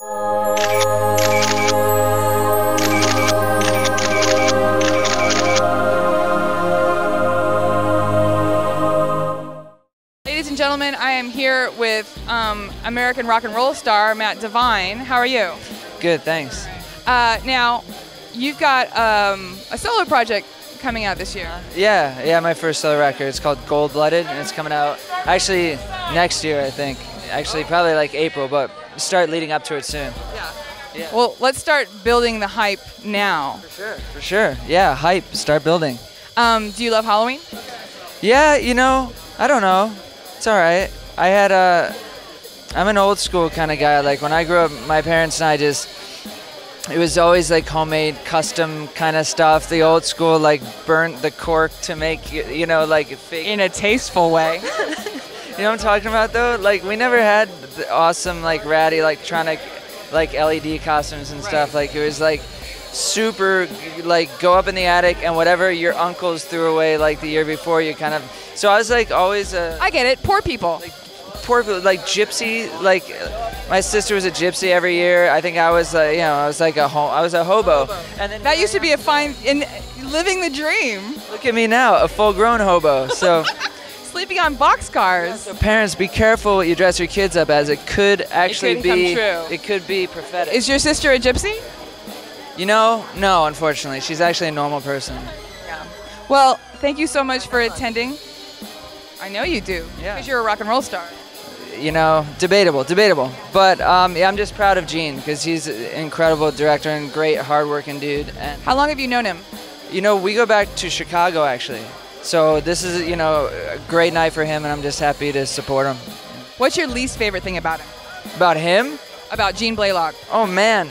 Ladies and gentlemen, I am here with um, American rock and roll star Mat Devine. How are you? Good, thanks. Uh, now, you've got um, a solo project coming out this year. Yeah, yeah, my first solo record. It's called Gold Blooded, and it's coming out actually next year, I think. Actually, probably like April, but start leading up to it soon. Yeah. Yeah. Well, let's start building the hype now. For sure. For sure. Yeah, hype. Start building. Um, do you love Halloween? Yeah, you know, I don't know. It's all right. I had a. I'm an old school kind of guy. Like when I grew up, my parents and I just. It was always like homemade, custom kind of stuff. The old school, like burnt the cork to make, you know, like fake. In a tasteful way. You know what I'm talking about though? Like we never had the awesome, like ratty, electronic like LED costumes and stuff. Like it was like super, like go up in the attic and whatever your uncles threw away like the year before, you kind of. So I was like always a. I get it. Poor people. poor people, like gypsy. Like my sister was a gypsy every year. I think I was, uh, you know, I was like a home I was a hobo. And then That used to be a fine in living the dream. look at me now, a full-grown hobo. So, Sleeping on boxcars. so parents, be careful what you dress your kids up as. It could actually come be. true. It could be prophetic. Is your sister a gypsy? you know, no, unfortunately, she's actually a normal person. Yeah. Well, thank you so much for attending. I know you do. Yeah. Because you're a rock and roll star. You know, debatable, debatable. But um, yeah, I'm just proud of Gene because he's an incredible director and great, hardworking dude. And How long have you known him? You know, we go back to Chicago actually. So this is, you know, a great night for him, and I'm just happy to support him. What's your least favorite thing about him? About him? About Gene Blalock? Oh man,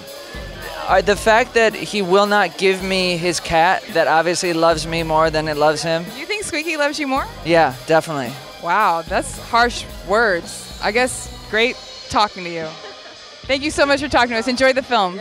uh, the fact that he will not give me his cat, that obviously loves me more than it loves him. You think Squeaky loves you more? Yeah, definitely. Wow, that's harsh words. I guess great talking to you. Thank you so much for talking to us. Enjoy the film.